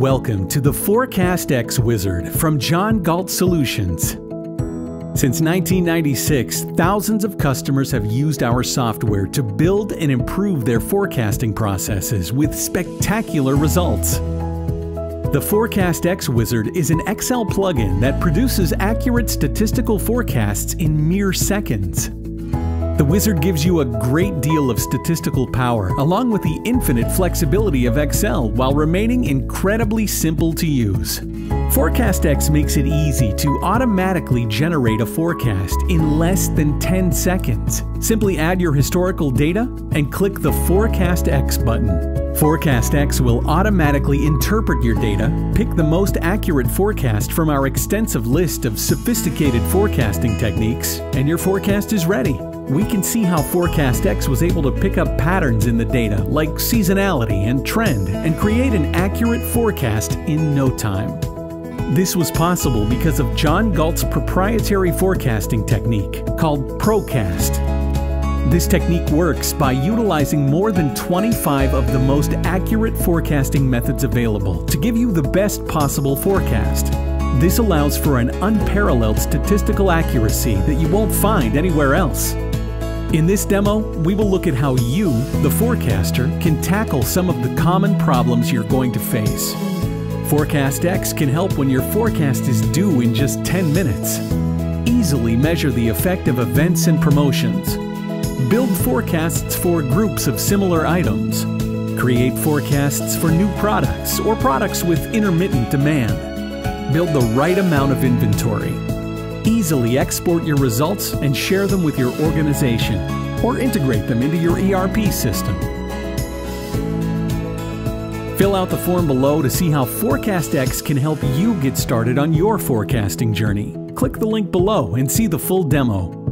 Welcome to the Forecast X Wizard from John Galt Solutions. Since 1996, thousands of customers have used our software to build and improve their forecasting processes with spectacular results. The Forecast X Wizard is an Excel plugin that produces accurate statistical forecasts in mere seconds. The Wizard gives you a great deal of statistical power, along with the infinite flexibility of Excel, while remaining incredibly simple to use. ForecastX makes it easy to automatically generate a forecast in less than 10 seconds. Simply add your historical data and click the Forecast X button. ForecastX will automatically interpret your data, pick the most accurate forecast from our extensive list of sophisticated forecasting techniques, and your forecast is ready we can see how ForecastX was able to pick up patterns in the data like seasonality and trend and create an accurate forecast in no time. This was possible because of John Galt's proprietary forecasting technique called Procast. This technique works by utilizing more than 25 of the most accurate forecasting methods available to give you the best possible forecast. This allows for an unparalleled statistical accuracy that you won't find anywhere else. In this demo, we will look at how you, the forecaster, can tackle some of the common problems you're going to face. ForecastX can help when your forecast is due in just 10 minutes. Easily measure the effect of events and promotions. Build forecasts for groups of similar items. Create forecasts for new products or products with intermittent demand. Build the right amount of inventory Easily export your results and share them with your organization or integrate them into your ERP system. Fill out the form below to see how ForecastX can help you get started on your forecasting journey. Click the link below and see the full demo.